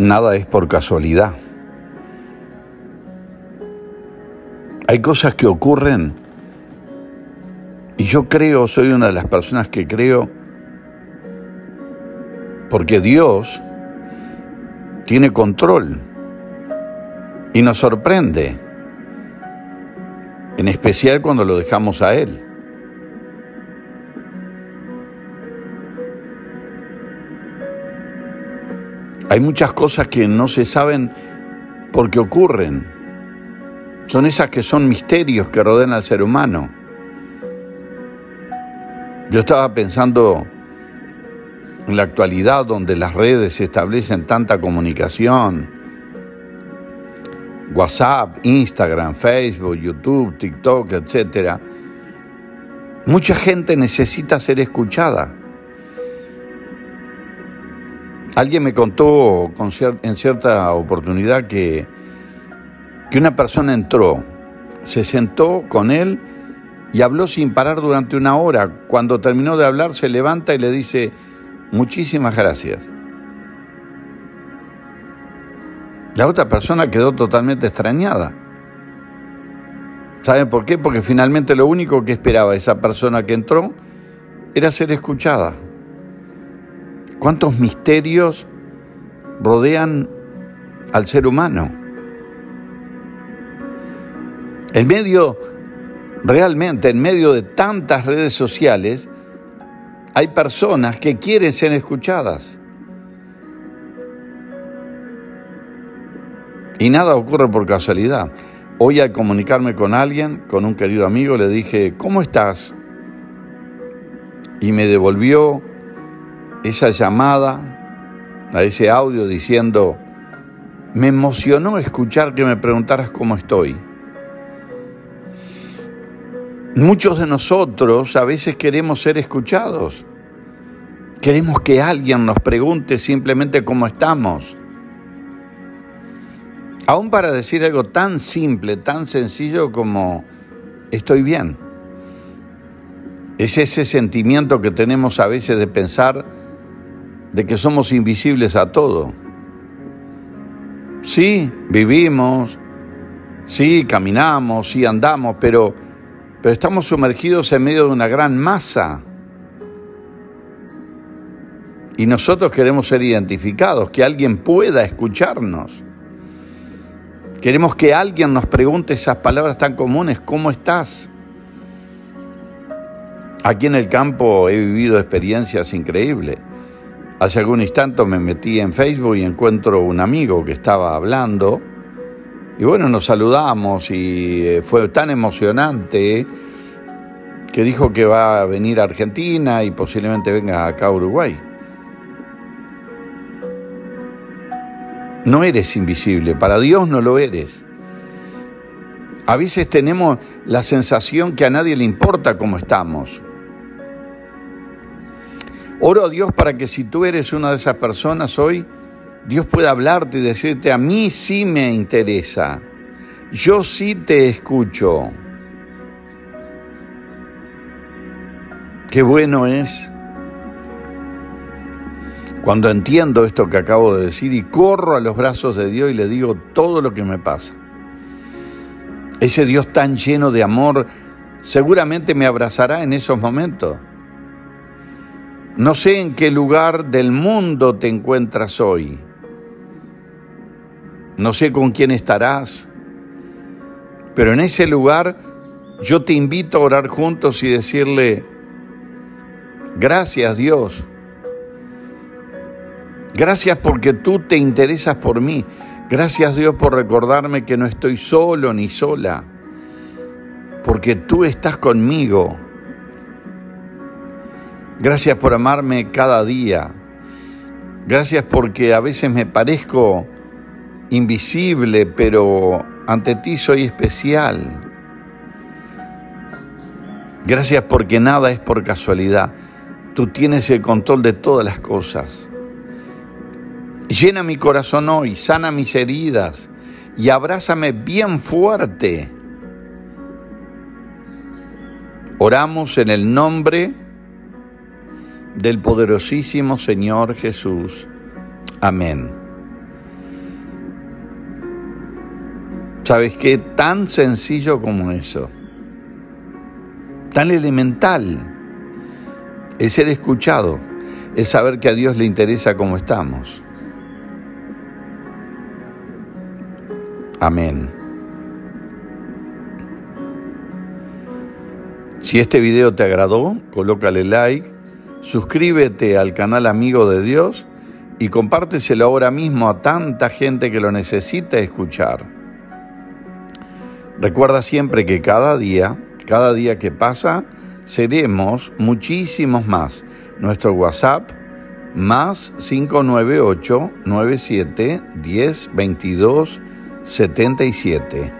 nada es por casualidad. Hay cosas que ocurren y yo creo, soy una de las personas que creo, porque Dios tiene control y nos sorprende, en especial cuando lo dejamos a Él. Hay muchas cosas que no se saben porque ocurren. Son esas que son misterios que rodean al ser humano. Yo estaba pensando en la actualidad donde las redes establecen tanta comunicación. WhatsApp, Instagram, Facebook, YouTube, TikTok, etc. Mucha gente necesita ser escuchada. Alguien me contó en cierta oportunidad que, que una persona entró, se sentó con él y habló sin parar durante una hora. Cuando terminó de hablar se levanta y le dice, muchísimas gracias. La otra persona quedó totalmente extrañada. ¿Saben por qué? Porque finalmente lo único que esperaba esa persona que entró era ser escuchada. ¿Cuántos misterios rodean al ser humano? En medio, realmente, en medio de tantas redes sociales, hay personas que quieren ser escuchadas. Y nada ocurre por casualidad. Hoy al comunicarme con alguien, con un querido amigo, le dije, ¿cómo estás? Y me devolvió esa llamada, a ese audio diciendo, me emocionó escuchar que me preguntaras cómo estoy. Muchos de nosotros a veces queremos ser escuchados. Queremos que alguien nos pregunte simplemente cómo estamos. Aún para decir algo tan simple, tan sencillo como estoy bien. Es ese sentimiento que tenemos a veces de pensar de que somos invisibles a todo. Sí, vivimos, sí, caminamos, sí, andamos, pero, pero estamos sumergidos en medio de una gran masa. Y nosotros queremos ser identificados, que alguien pueda escucharnos. Queremos que alguien nos pregunte esas palabras tan comunes, ¿cómo estás? Aquí en el campo he vivido experiencias increíbles. Hace algún instante me metí en Facebook y encuentro un amigo que estaba hablando. Y bueno, nos saludamos y eh, fue tan emocionante que dijo que va a venir a Argentina y posiblemente venga acá a Uruguay. No eres invisible, para Dios no lo eres. A veces tenemos la sensación que a nadie le importa cómo estamos. Oro a Dios para que si tú eres una de esas personas hoy, Dios pueda hablarte y decirte, a mí sí me interesa, yo sí te escucho. Qué bueno es cuando entiendo esto que acabo de decir y corro a los brazos de Dios y le digo todo lo que me pasa. Ese Dios tan lleno de amor seguramente me abrazará en esos momentos no sé en qué lugar del mundo te encuentras hoy. No sé con quién estarás. Pero en ese lugar yo te invito a orar juntos y decirle, gracias Dios. Gracias porque tú te interesas por mí. Gracias Dios por recordarme que no estoy solo ni sola. Porque tú estás conmigo Gracias por amarme cada día. Gracias porque a veces me parezco invisible, pero ante ti soy especial. Gracias porque nada es por casualidad. Tú tienes el control de todas las cosas. Llena mi corazón hoy, sana mis heridas y abrázame bien fuerte. Oramos en el nombre del poderosísimo Señor Jesús. Amén. ¿Sabes qué? Tan sencillo como eso. Tan elemental. Es ser escuchado. Es saber que a Dios le interesa cómo estamos. Amén. Si este video te agradó, colócale like, suscríbete al canal Amigo de Dios y compárteselo ahora mismo a tanta gente que lo necesita escuchar. Recuerda siempre que cada día, cada día que pasa, seremos muchísimos más. Nuestro WhatsApp más 598 97 10 22 77.